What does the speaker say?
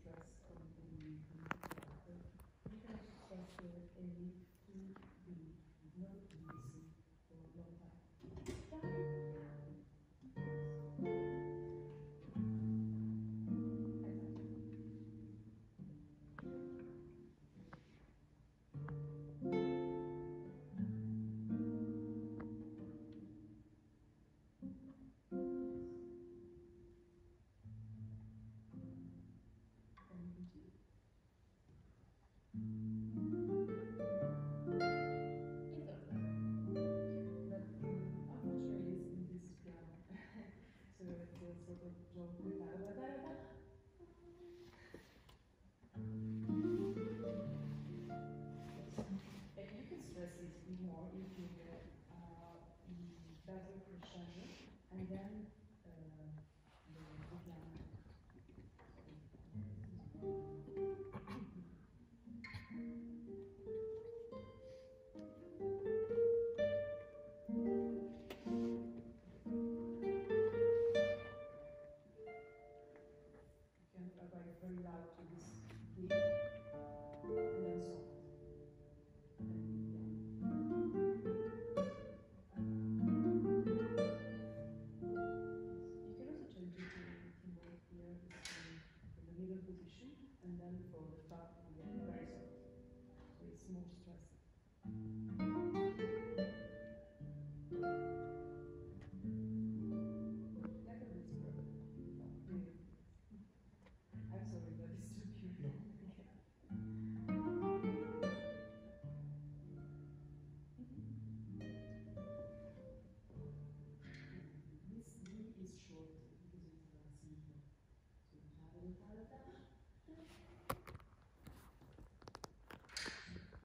stress very loud to this deep, and then. And then for the top, very soft. So more stress.